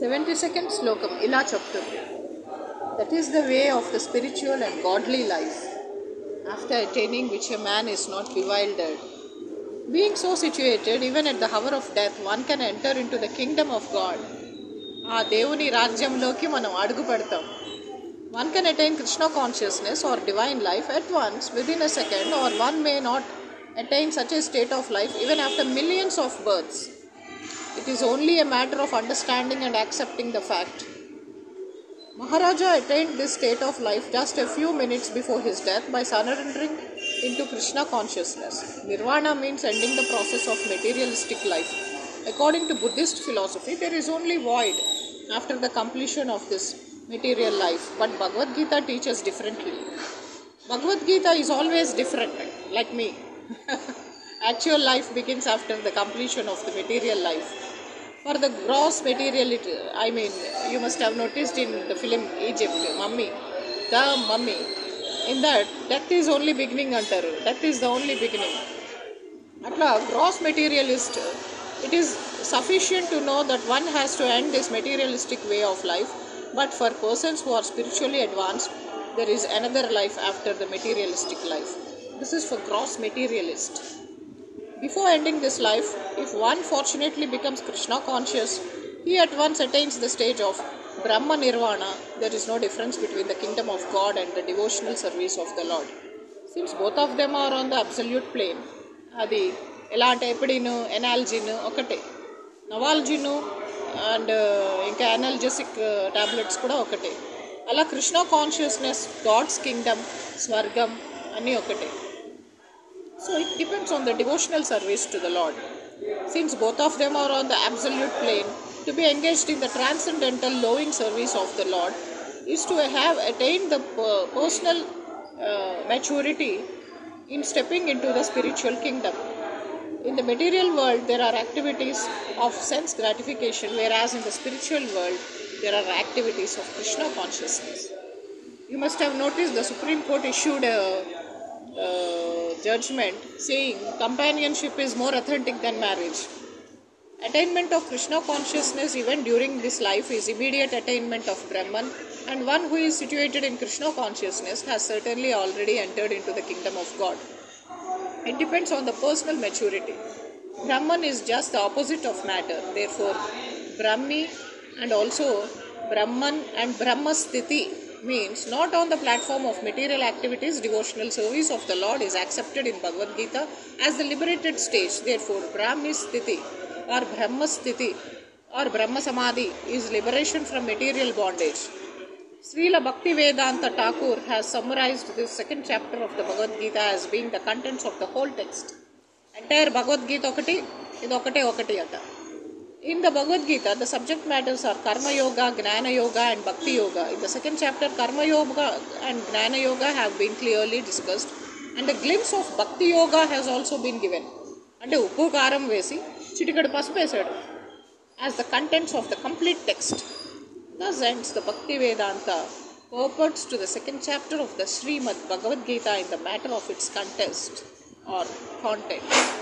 Seventy second శ్లోకం ఇలా చెప్తుంది that is the way of the spiritual and godly life after attaining which a man is not బివైల్డర్డ్ being so situated even at the hour of death one can enter in to the Kingdom of God ఆ దేవుని రాజ్యంలోకి మనం అడుగు పెడతాం one can attain Krishna consciousness or divine life at once within a second or one may not attain such a state of life even after millions of births it is only a matter of understanding and accepting the fact. Maharaja attained this state of life just a few minutes before his death by surrendering into Krishna consciousness. Nirvana means ending the process of materialistic life. According to Buddhist philosophy, there is only void after the completion of this material life, but Bhagavad Gita teaches differently. Bhagavad Gita is always different, like me. Actual life begins after the completion of the material life. For the gross materiality, I mean, you must have noticed in the film Egypt, Mummy, the Mummy, in that death is only beginning అంటారు death is the only beginning అట్లా gross materialist it is sufficient to know that one has to end this materialistic way of life but for persons who are spiritually advanced there is another life after the materialistic life this is for gross materialist Before ending this life, if one fortunately becomes Krishna conscious, he at once attains the stage of Brahma Nirvana. There is no difference between the kingdom of God and the devotional service of the Lord. Since both of them are on the absolute plane, అది ఎలా అంటే ఎప్పుడీను ఎనాలజీను ఒకటే నవాలజీను and ఇంకా ఎనాలజెసిక్ tablets కూడా ఒకటే అలా Krishna consciousness God's Kingdom స్వర్గం అన్నీ ఒకటే So it depends on the devotional service to the Lord. Since both of them are on the absolute plane, to be engaged in the transcendental loving service of the Lord is to have attained the personal uh, maturity in stepping into the spiritual kingdom. In the material world, there are activities of sense gratification, whereas in the spiritual world, there are activities of Krishna consciousness. You must have noticed the Supreme Court issued a uh, judgment saying companionship is more authentic than marriage. Attainment of Krishna consciousness even during this life is immediate attainment of Brahman, and one who is situated in Krishna consciousness has certainly already entered into the kingdom of God. It depends on the personal maturity. Brahman is just the opposite of matter, therefore, Brahmi and also Brahman and Brahmasthiti means not on the platform of material activities, devotional service of the Lord is accepted in Bhagavad Gita as the liberated stage. Therefore, Brahmi Sthiti or Brahma Sthiti or Brahma Samadhi is liberation from material bondage. Srila Bhakti Vedanta Thakur has summarized this second chapter of the Bhagavad Gita as being the contents of the whole text. Entire Bhagavad Gita ఒకటి ఇది ఒకటే ఒకటి అట In the Bhagavad Gita, the subject matters are Karma Yoga, Gnana Yoga, and Bhakti Yoga. In the second chapter, Karma Yoga and Gnana Yoga have been clearly discussed, and a glimpse of Bhakti Yoga has also been given. అంటే ఉప్పు కారం వేసి చిటికడు పసుపు వేసాడు as the contents of the complete text Thus ends the Bhakti Vedanta purports to the second chapter of the Srimad Bhagavad Gita in the matter of its contest or content.